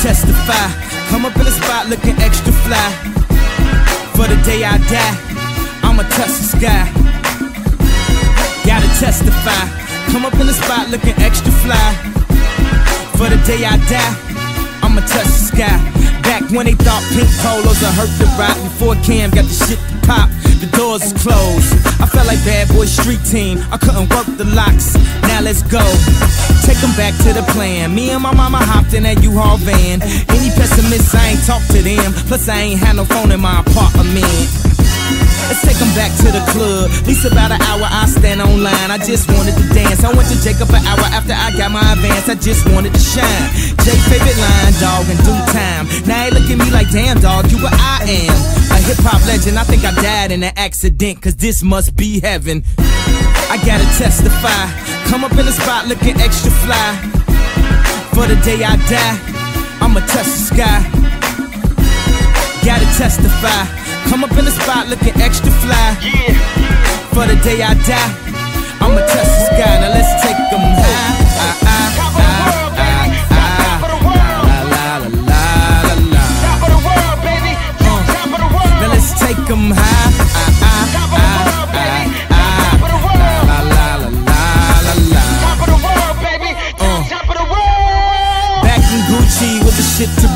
testify. Come up in the spot looking extra fly. For the day I die, I'ma touch the sky. Gotta testify. Come up in the spot looking extra fly. For the day I die, I'ma touch the sky. Back when they thought pink polos would hurt the Roc. Before Cam got the shit to pop, the doors closed. I felt like bad boy street team. I couldn't work the locks. Now let's go. Take them back to the plan. Me and my mama hopped in that U-Haul van. Any pessimists, I ain't talk to them. Plus, I ain't had no phone in my apartment. Let's take them back to the club. At least about an hour I stand online. I just wanted to dance. I went to Jacob an hour after I got my advance. I just wanted to shine. Jay favorite line, dog, in due time. Now they look at me like, damn, dog, you what I am. A hip hop legend. I think I died in an accident, cause this must be heaven. I gotta testify. Come up in the spot looking extra fly. For the day I die, I'ma touch the sky. Gotta testify. Come up in the spot looking extra fly. Yeah. For the day I die, I'ma touch the sky. Now let's take them high. Ah, ah, Top of the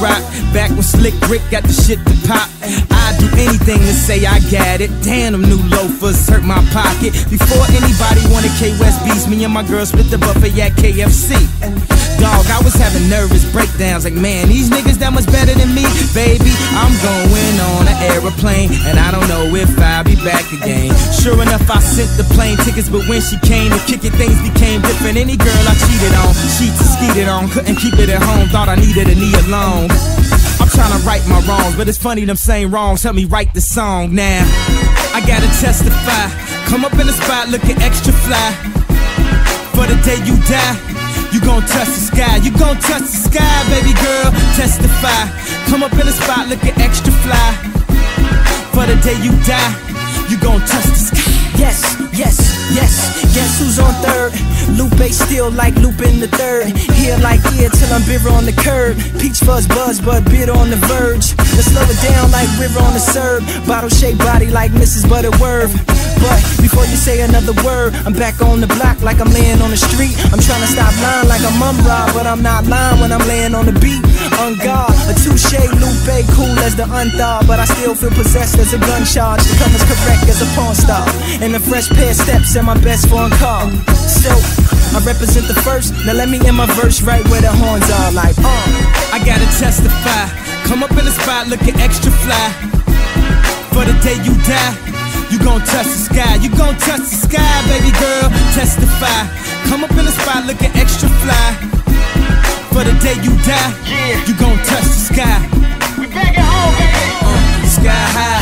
rock. Back when Slick Rick got the shit to pop. I'd do anything to say I got it. Damn, them new loafers hurt my pocket. Before anybody wanted K West beats, me and my girl split the buffet at KFC. Dog, I was having nervous breakdowns like, man, these niggas that much better than me. Baby, I'm going on an aeroplane, and I don't know if I'll be back again. Sure enough, I sent the plane tickets, but when she came to kick it, things became different. Any girl I cheated on, sheets skeeted on, couldn't keep it at home, thought I needed a knee alone. I'm trying to right my wrongs, but it's funny them same wrongs help me write the song now. I gotta testify, come up in the spot looking extra fly. For the day you die, you gon' touch the sky. You gon' touch the sky, baby girl. Testify. Come up in the spot looking extra fly. For the day you die, you gon' touch the sky. Yes, yes, yes. Guess who's on third? Lupe still like in the third. Here till I'm bitter on the curb. Peach fuzz buzz, but bitter on the verge. Let's slow it down like river on the serve. Bottle shaped body like Mrs. Butterworth. But before you say another word, I'm back on the block like I'm laying on the street. I'm trying to stop lying like I'm Mumm-Ra, but I'm not lying when I'm laying on the beat. On guard, a touche, Lupe, cool as the unthought, but I still feel possessed as a gun charge. To come as correct as a pawn star. And a fresh pair of steps and my best phone call. So, I represent the first. Now let me end my verse right where the horns are, like, uh. I gotta testify. Come up in the spot looking extra fly. For the day you die, you gon' touch the sky. You gon' touch the sky, baby girl. Testify. Come up in the spot looking extra fly. For the day you die, Yeah. you gon' touch the sky. We back at home, baby. Uh, sky high.